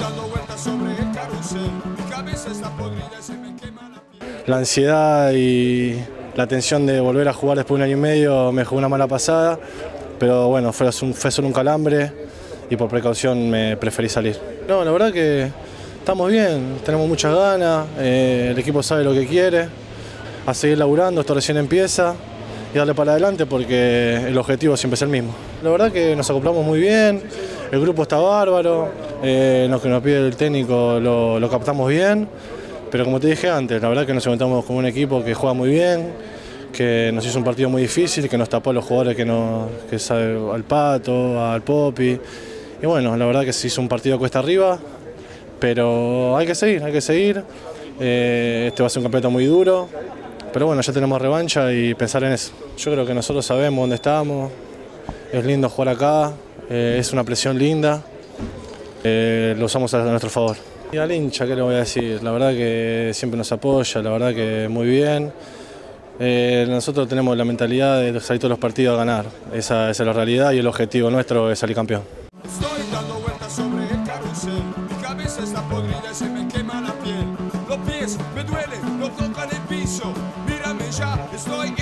dando vueltas sobre el carrusel. Mi cabeza está podrida y se me quema la piel. La ansiedad y la tensión de volver a jugar después de un año y medio me jugó una mala pasada, pero bueno, fue solo un calambre y por precaución me preferí salir. No, la verdad que estamos bien, tenemos muchas ganas, eh, el equipo sabe lo que quiere, a seguir laburando, esto recién empieza y darle para adelante porque el objetivo siempre es el mismo. La verdad que nos acoplamos muy bien, el grupo está bárbaro, eh, lo que nos pide el técnico lo, captamos bien, pero como te dije antes, la verdad que nos encontramos con un equipo que juega muy bien, que nos hizo un partido muy difícil, que nos tapó a los jugadores que, nos, que sabe, al Pato, al Popi. Y bueno, la verdad que se hizo un partido cuesta arriba, pero hay que seguir, hay que seguir. Eh, este va a ser un campeonato muy duro, pero bueno, ya tenemos revancha y pensar en eso. Yo creo que nosotros sabemos dónde estamos, es lindo jugar acá, eh, es una presión linda, eh, lo usamos a nuestro favor. Y al hincha, ¿qué le voy a decir? La verdad que siempre nos apoya, la verdad que muy bien. Eh, nosotros tenemos la mentalidad de salir todos los partidos a ganar, esa, esa es la realidad y el objetivo nuestro es salir campeón. Estoy dando vueltas sobre el carrusel. Mi cabeza está podrida y se me quema la piel. Los pies me duelen, no tocan el piso. Mírame ya, estoy hecho un